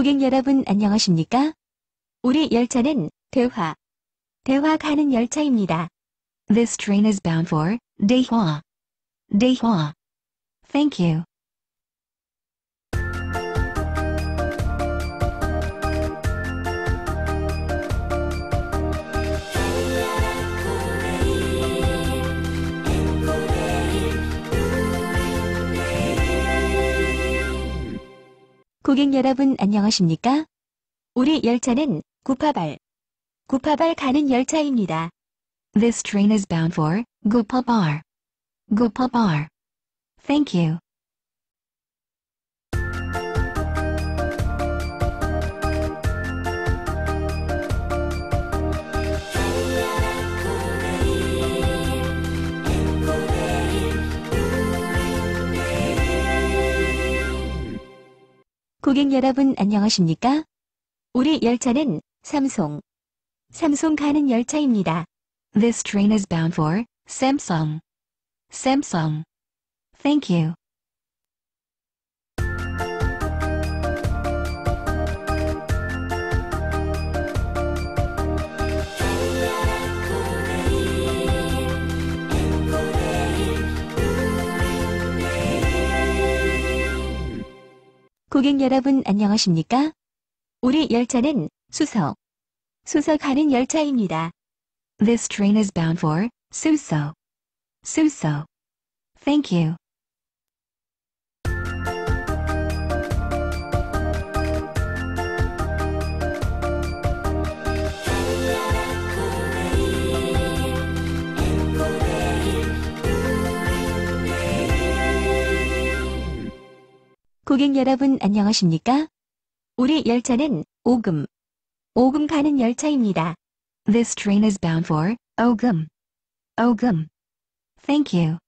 고객 여러분 안녕하십니까? 우리 열차는 대화, 대화 가는 열차입니다. This train is bound for Dehua. Dehua. Thank you. 고객 여러분 안녕하십니까? 우리 열차는 구파발, 구파발 가는 열차입니다. This train is bound for Gopalbar. Gopalbar. Thank you. 고객 여러분 안녕하십니까? 우리 열차는 삼송, 삼송 가는 열차입니다. This train is bound for Samsung. Samsung. Thank you. 고객 여러분 안녕하십니까? 우리 열차는 수서, 수서 가는 열차입니다. This train is bound for Suso. Suso. Thank you. 고객 여러분 안녕하십니까? 우리 열차는 오금, 오금 가는 열차입니다. This train is bound for Ogum. Ogum. Thank you.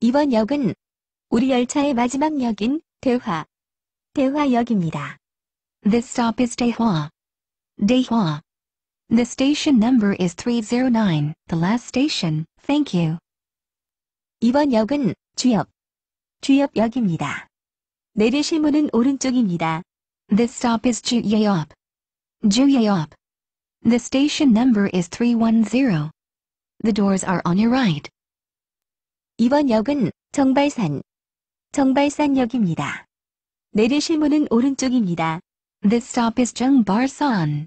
이번 역은 우리 열차의 마지막 역인 대화, 대화역입니다. This stop is Dehua. Dehua. The station number is 309, the last station. Thank you. 이번 역은 주역, 주역역입니다. 내리실 문은 오른쪽입니다. This stop is Juyeop. Juyeop. The station number is 310. The doors are on your right. 이번 역은 정발산, 정발산역입니다. 내리실 문은 오른쪽입니다. This stop is Jungbarsan.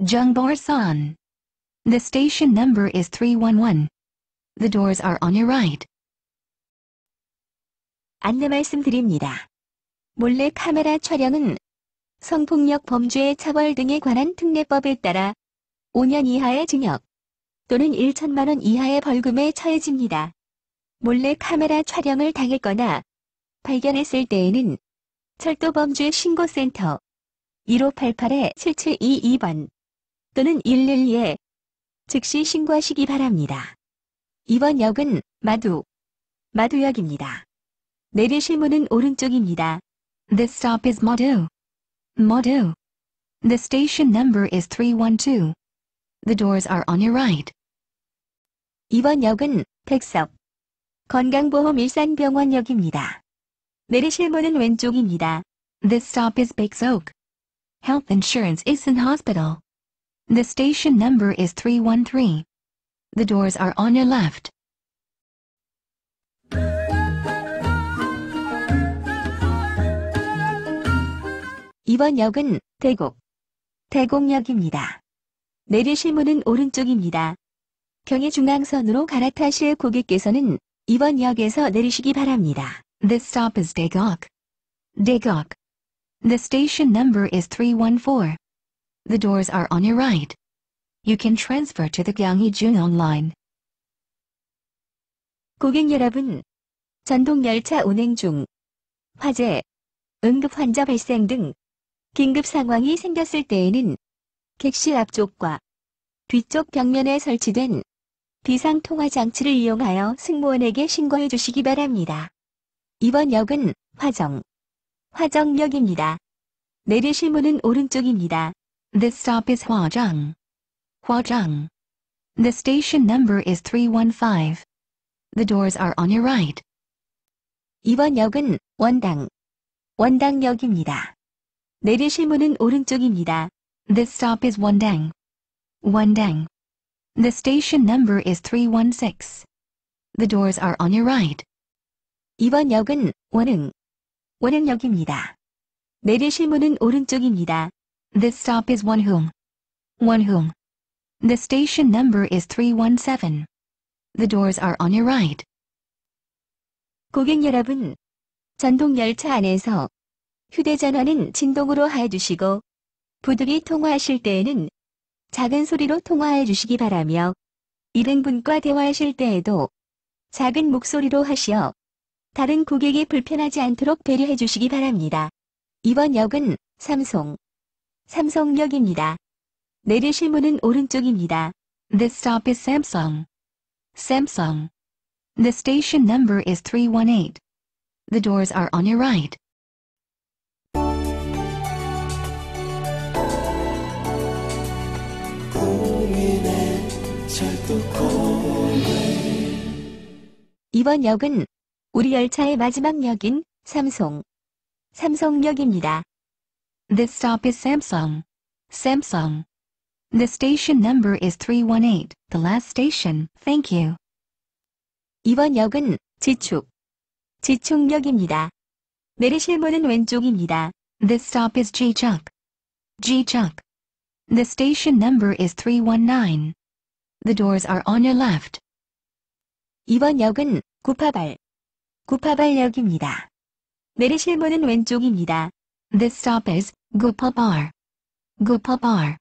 Jungbarsan. The station number is 311. The doors are on your right. 안내 말씀드립니다. 몰래 카메라 촬영은 성폭력 범죄 처벌 등에 관한 특례법에 따라 5년 이하의 징역 또는 1천만 원 이하의 벌금에 처해집니다. 몰래 카메라 촬영을 당했거나 발견했을 때에는 철도범죄 신고센터 1588-7722번 또는 112에 즉시 신고하시기 바랍니다. 이번 역은 마두, 마두역입니다. 내리실 문은 오른쪽입니다. This stop is Modu. Modu. The station number is 312. The doors are on your right. 이번 역은 백석, 건강보험 일산병원역입니다. 내리실 문은 왼쪽입니다. This stop is Bakes-Oak. Health Insurance Isen Hospital. The station number is 313. The doors are on your left. 이번 역은 대곡, 대곡역입니다. 내리실 문은 오른쪽입니다. 경의 중앙선으로 갈아타실 고객께서는 이번 역에서 내리시기 바랍니다. This stop is Daegok. Daegok. The station number is 314. The doors are on your right. You can transfer to the Gyeonggi-Junong line. 고객 여러분, 전동열차 운행 중 화재, 응급 환자 발생 등 긴급 상황이 생겼을 때에는 객실 앞쪽과 뒤쪽 벽면에 설치된 비상통화 장치를 이용하여 승무원에게 신고해 주시기 바랍니다. 이번 역은 화정, 화정역입니다. 내리실 문은 오른쪽입니다. This stop is Hwajang. Huazheng. The station number is 315. The doors are on your right. 이번 역은 원당, 원당역입니다. 내리실 문은 오른쪽입니다. This stop is Wandang. Wandang. The station number is 316. The doors are on your right. 이번 역은 원흥, 원흥역입니다. 내리실 문은 오른쪽입니다. This stop is Wanhung. Wanhung. The station number is 317. The doors are on your right. 고객 여러분, 전동 열차 안에서 휴대전화는 진동으로 하여 주시고, 부득이 통화하실 때에는 작은 소리로 통화해 주시기 바라며, 일행분과 대화하실 때에도 작은 목소리로 하시어 다른 고객이 불편하지 않도록 배려해 주시기 바랍니다. 이번 역은 삼송, 삼성역입니다. 내리실 문은 오른쪽입니다. This stop is Samsung. Samsung. The station number is 318. The doors are on your right. 이번 역은 우리 열차의 마지막 역인 삼송, 삼성역입니다. This stop is Samsung. Samsung. The station number is 318. The last station. Thank you. 이번 역은 지축, 지축역입니다. 내리실 문은 왼쪽입니다. This stop is Jichuk. Jichuk. The station number is 319. The doors are on your left. 이번 역은 구파발, 구파발역입니다. 내리실 문은 왼쪽입니다. This stop is Gopalbar. Gopalbar.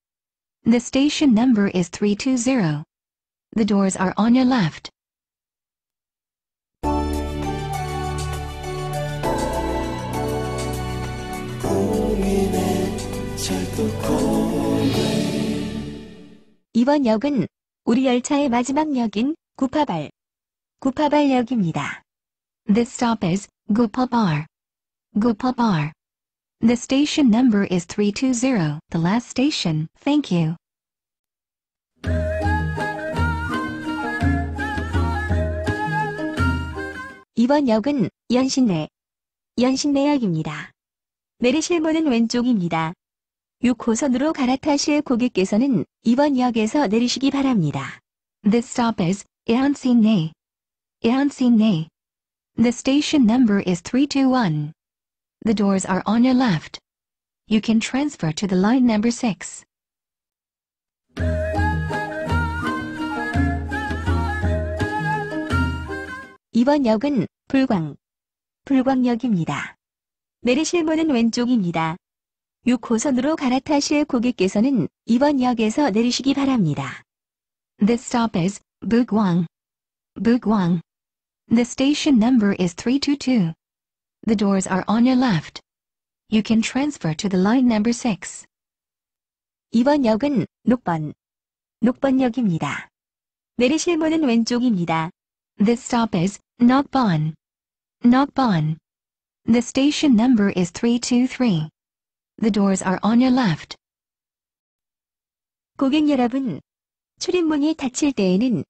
The station number is 320. The doors are on your left. 이번 역은 우리 열차의 마지막 역인 구파발, 구파발역입니다. This stop is Gopalbar. Gopalbar. The station number is 320. The last station. Thank you. 이번 역은 연신내, 연신내역입니다. 내리실 문은 왼쪽입니다. 6호선으로 갈아타실 고객께서는 이번 역에서 내리시기 바랍니다. This stop is Eansine. Eansine. The station number is 321. The doors are on your left. You can transfer to the line number 6. 이번 역은 불광, 불광역입니다. 내리실 문은 왼쪽입니다. 6호선으로 갈아타실 고객께서는 이번 역에서 내리시기 바랍니다. This stop is Buguang. Buguang. The station number is 322. The doors are on your left. You can transfer to the line number 6. 이번 역은 녹번, 녹번역입니다. 내리실 문은 왼쪽입니다. This stop is Nokbon. Nokbon. The station number is 323. The doors are on your left. 고객 여러분, 출입문이 닫힐 때에는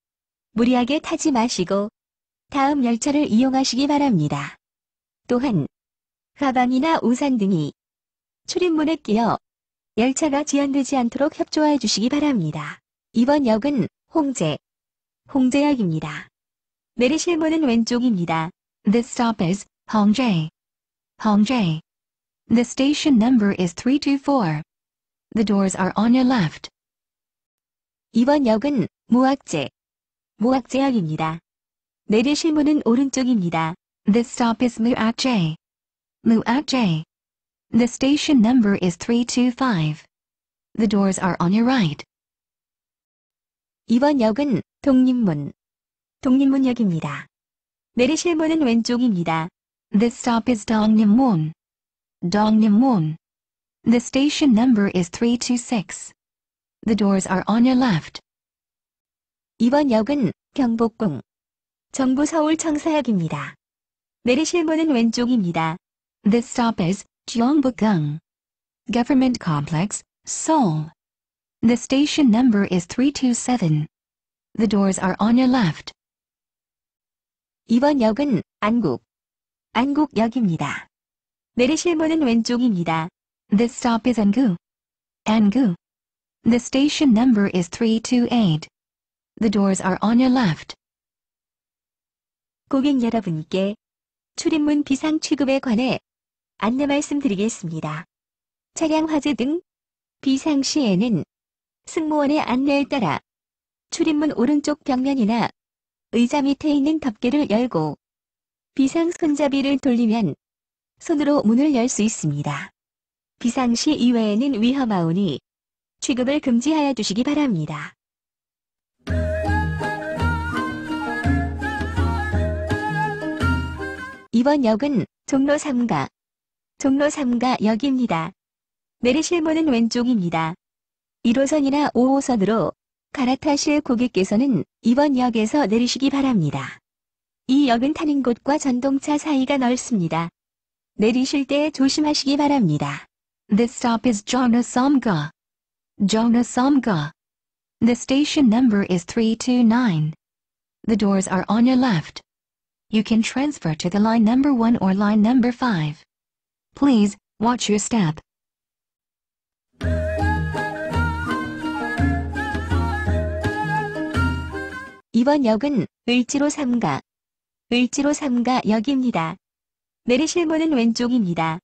무리하게 타지 마시고 다음 열차를 이용하시기 바랍니다. 또한 가방이나 우산 등이 출입문에 끼어 열차가 지연되지 않도록 협조해 주시기 바랍니다. 이번 역은 홍제, 홍제역입니다. 내리실 문은 왼쪽입니다. This stop is Hongjae. The station number is 324. The doors are on your left. 이번 역은 무악제, 무악제역입니다. 내리실 문은 오른쪽입니다. This stop is Muakjae. Muakjae. The station number is 325. The doors are on your right. 이번 역은 독립문, 독립문역입니다. 내리실 문은 왼쪽입니다. This stop is Dongnimwon. Dongnimwon. The station number is 326. The doors are on your left. 이번 역은 경복궁, 정부 서울 청사역입니다. 내리실 문은 왼쪽입니다. This stop is Gyeongbokgung. Government Complex, Seoul. The station number is 327. The doors are on your left. 이번 역은 안국, 안국역입니다. 내리실 문은 왼쪽입니다. This stop is Angu. Angu. The station number is 328. The doors are on your left. 고객 여러분께 출입문 비상 취급에 관해 안내 말씀드리겠습니다. 차량 화재 등 비상 시에는 승무원의 안내에 따라 출입문 오른쪽 벽면이나 의자 밑에 있는 덮개를 열고 비상 손잡이를 돌리면 손으로 문을 열 수 있습니다. 비상시 이외에는 위험하오니 취급을 금지하여 주시기 바랍니다. 이번 역은 종로 3가, 종로 3가 역입니다. 내리실 문은 왼쪽입니다. 1호선이나 5호선으로 갈아타실 고객께서는 이번 역에서 내리시기 바랍니다. 이 역은 타는 곳과 전동차 사이가 넓습니다. 내리실 때 조심하시기 바랍니다. This stop is Jonasamga. Jonasamga. The station number is 329. The doors are on your left. You can transfer to the line number 1 or line number 5. Please, watch your step. 이번 역은 을지로 3가, 을지로 3가 역입니다. 내리실 문은 왼쪽입니다.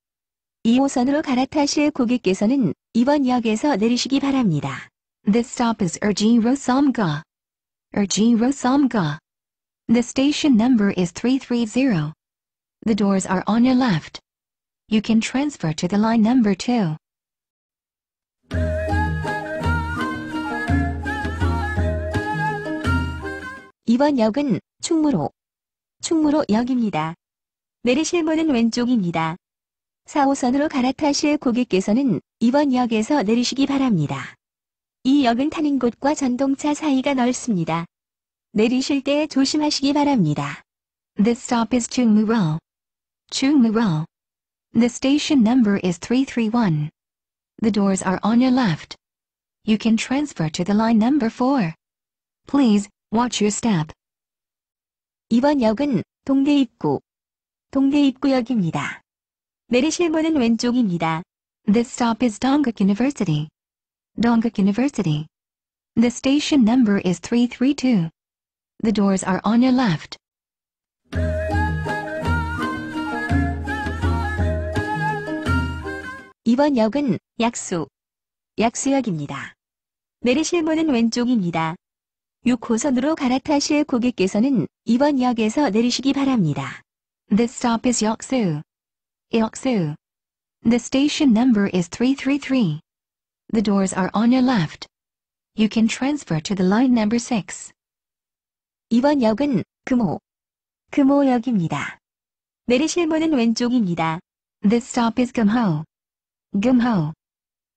2호선으로 갈아타실 고객께서는 이번 역에서 내리시기 바랍니다. This stop is Erjiro Samga. Erjiro Samga. The station number is 330. The doors are on your left. You can transfer to the line number 2. 이번 역은 충무로, 충무로 역입니다. 내리실 문은 왼쪽입니다. 4호선으로 갈아타실 고객께서는 이번 역에서 내리시기 바랍니다. 이 역은 타는 곳과 전동차 사이가 넓습니다. 내리실 때 조심하시기 바랍니다. This stop is Chungmuro. Chungmuro. The station number is 331. The doors are on your left. You can transfer to the line number 4. Please, watch your step. 이번 역은 동대 입구, 동대 입구역입니다. 내리실 문은 왼쪽입니다. This stop is Dongguk University. Dongguk University. The station number is 332. The doors are on your left. 이번 역은 약수, 약수역입니다. 내리실 문은 왼쪽입니다. 6호선으로 갈아타실 고객께서는 이번 역에서 내리시기 바랍니다. This stop is Yoksu. Yoksu. The station number is 333. The doors are on your left. You can transfer to the line number 6. 이번 역은 금호, 금호역입니다. 내리실 문은 왼쪽입니다. This stop is Gumho. Gumho.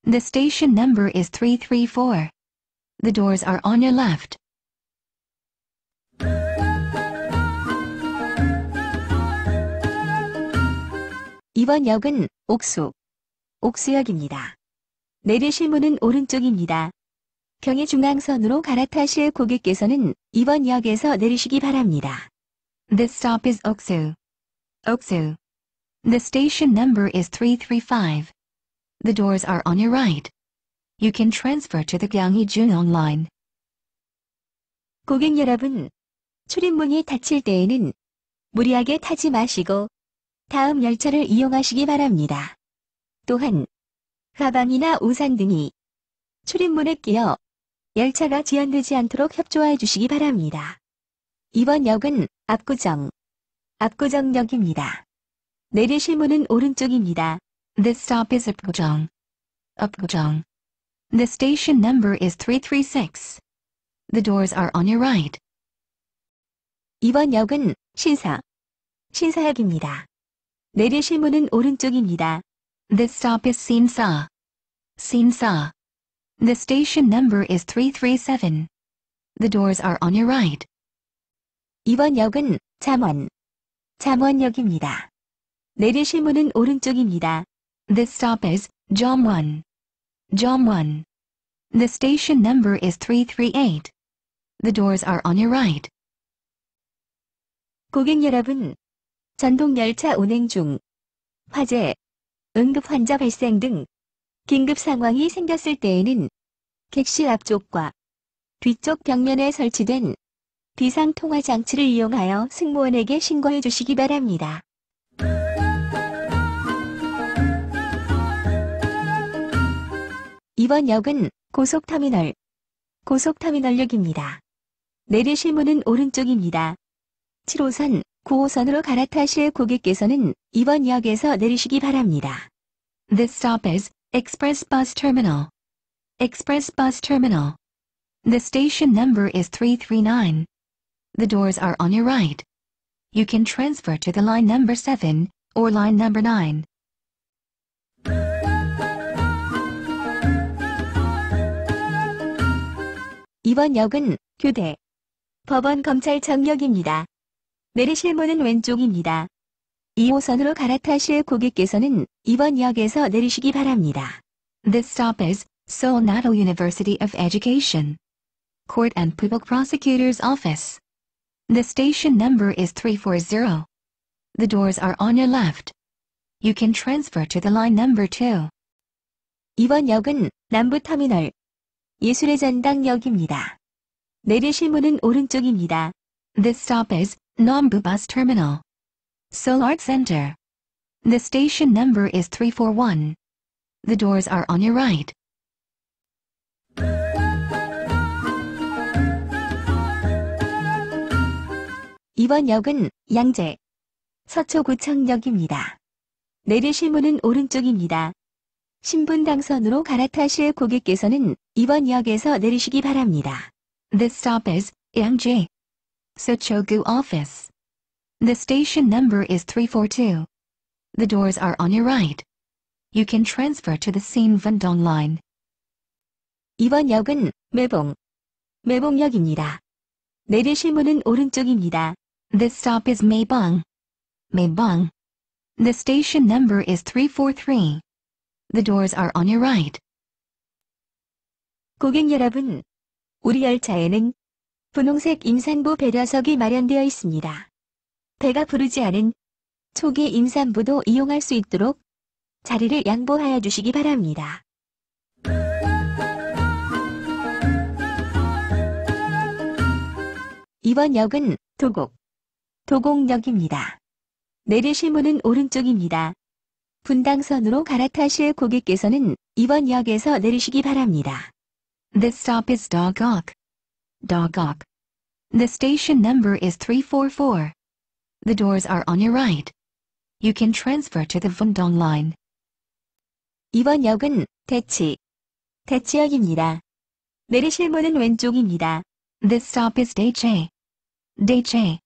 The station number is 334. The doors are on your left. 이번 역은 옥수, 옥수역입니다. 내리실 문은 오른쪽입니다. 경의 중앙선으로 갈아타실 고객께서는 이번 역에서 내리시기 바랍니다. This stop is Oksu. Oksu. The station number is 335. The doors are on your right. You can transfer to the Gyeonggi Junong line. 고객 여러분, 출입문이 닫힐 때에는 무리하게 타지 마시고 다음 열차를 이용하시기 바랍니다. 또한 가방이나 우산 등이 출입문에 끼어 열차가 지연되지 않도록 협조해 주시기 바랍니다. 이번 역은 압구정, 압구정역입니다. 내리실 문은 오른쪽입니다. This stop is Upgujong. Upgujong. The station number is 336. The doors are on your right. 이번 역은 신사, 신사역입니다. 내리실 문은 오른쪽입니다. This stop is Sinsa. Sinsa. The station number is 337. The doors are on your right. 이번 역은 잠원, 잠원역입니다. 내리실 문은 오른쪽입니다. This stop is Jomwon. Jomwon. The station number is 338. The doors are on your right. 고객 여러분, 전동열차 운행 중 화재, 응급 환자 발생 등 긴급 상황이 생겼을 때에는 객실 앞쪽과 뒤쪽 벽면에 설치된 비상통화 장치를 이용하여 승무원에게 신고해 주시기 바랍니다. 이번 역은 고속터미널, 고속터미널역입니다. 내리실 문은 오른쪽입니다. 7호선, 9호선으로 갈아타실 고객께서는 이번 역에서 내리시기 바랍니다. This stop is Express Bus Terminal. Express Bus Terminal. The station number is 339. The doors are on your right. You can transfer to the line number 7 or line number 9. 이번 역은 교대, 법원 검찰청역입니다. 내리실 문은 왼쪽입니다. 2호선으로 갈아타실 고객께서는 이번 역에서 내리시기 바랍니다. This stop is Seoul Natal University of Education. Court and Public Prosecutor's Office. The station number is 340. The doors are on your left. You can transfer to the line number 2. 이번 역은 남부터미널, 예술의 전당역입니다. 내리실 문은 오른쪽입니다. This stop is Nambu Bus Terminal. Seoul Art Center. The station number is 341. The doors are on your right. 이번 역은 양재, 서초구청역입니다. 내리실 문은 오른쪽입니다. 신분 당선으로 갈아타실 고객께서는 이번 역에서 내리시기 바랍니다. This stop is Yangji. Sochogu Office. The station number is 342. The doors are on your right. You can transfer to the Seine Vendong line. 이번 역은 매봉, 매봉역입니다. 내리실 문은 오른쪽입니다. This stop is Maybang. Maybang. The station number is 343. The doors are on your right. 고객 여러분, 우리 열차에는 분홍색 임산부 배려석이 마련되어 있습니다. 배가 부르지 않은 초기 임산부도 이용할 수 있도록 자리를 양보하여 주시기 바랍니다. 이번 역은 도곡, 도곡역입니다. 내리실 문은 오른쪽입니다. 분당선으로 갈아타실 고객께서는 이번 역에서 내리시기 바랍니다. This stop is Dogok. Dogok. The station number is 344. The doors are on your right. You can transfer to the Vendong line. 이번 역은 대치, 대치역입니다. 내리실 문은 왼쪽입니다. This stop is Daeche. Daeche.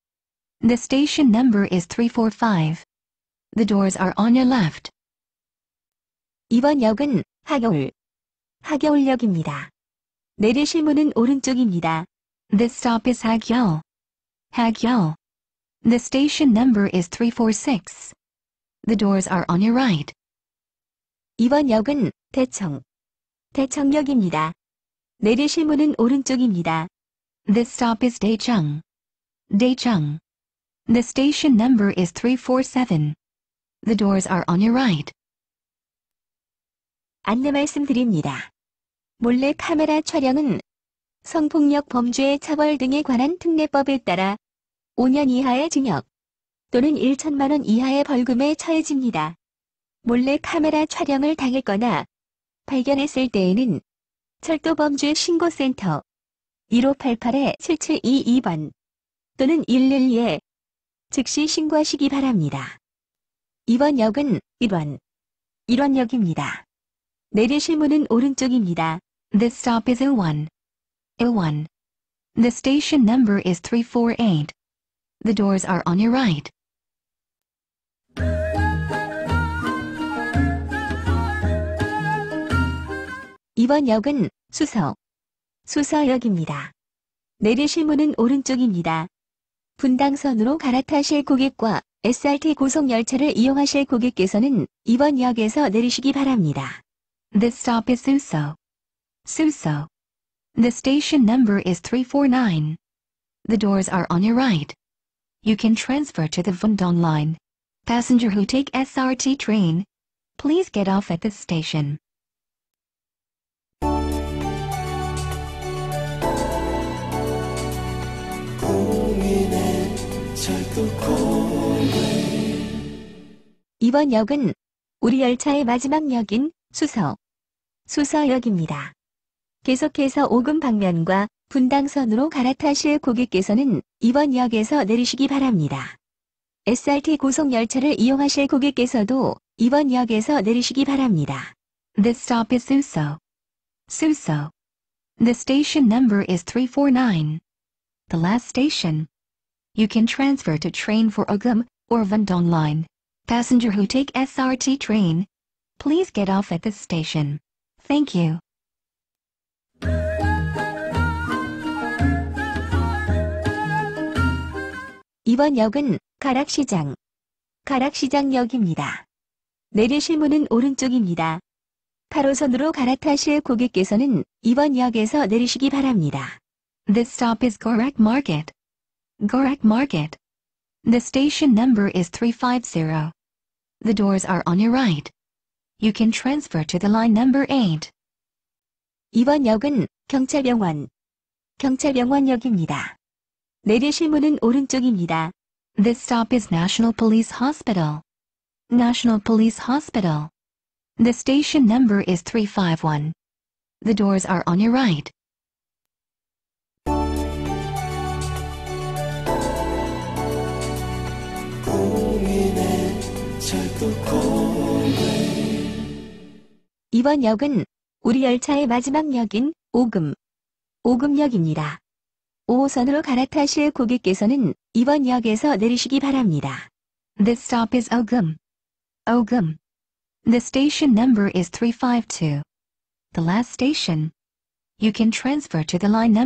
The station number is 345. The doors are on your left. 이번 역은 하겨울, 하겨울역입니다. 내리실 문은 오른쪽입니다. This stop is Hagyal. Hagyal. The station number is 346. The doors are on your right. 이번 역은 대청, 대청역입니다. 내리실 문은 오른쪽입니다. This stop is Daechung. Daechung. The station number is 347. The doors are on your right. 안내 말씀드립니다. 몰래 카메라 촬영은 성폭력 범죄 처벌 등에 관한 특례법에 따라 5년 이하의 징역 또는 1천만 원 이하의 벌금에 처해집니다. 몰래 카메라 촬영을 당했거나 발견했을 때에는 철도범죄 신고센터 1588-7722번 또는 112에 즉시 신고하시기 바랍니다. 이번 역은 1원, 1원역입니다. 내리실 문은 오른쪽입니다. This stop is Ilwan. Ilwan. The station number is 348. The doors are on your right. 이번 역은 수서, 수서역입니다. 내리실 문은 오른쪽입니다. 분당선으로 갈아타실 고객과 SRT 고속열차를 이용하실 고객께서는 이번 역에서 내리시기 바랍니다. This stop is Suso. Suso. The station number is 349. The doors are on your right. You can transfer to the Vundong line. Passenger who take SRT train, please get off at this station. 이번 역은 우리 열차의 마지막 역인 수서, 수서역입니다. 계속해서 오금 방면과 분당선으로 갈아타실 고객께서는 이번 역에서 내리시기 바랍니다. SRT 고속열차를 이용하실 고객께서도 이번 역에서 내리시기 바랍니다. This stop is Suso. Suso. The station number is 349. The last station. You can transfer to train for Ogum or Vendong line. Passenger who take SRT train, please get off at this station. Thank you. 이번 역은 가락시장, 가락시장역입니다. 내리실 문은 오른쪽입니다. 8호선으로 갈아타실 고객께서는 이번 역에서 내리시기 바랍니다. This stop is Gorak Market. Gorak Market. The station number is 350. The doors are on your right. You can transfer to the line number 8. 이번 역은 경찰병원, 경찰병원역입니다. 내리실 문은 오른쪽입니다. This stop is National Police Hospital. National Police Hospital. The station number is 351. The doors are on your right. 이번 역은 우리 열차의 마지막 역인 오금, 오금역입니다. 5호선으로 갈아타실 고객께서는 이번 역에서 내리시기 바랍니다. This stop is Ogum. Ogum. The station number is 352. The last station. You can transfer to the line number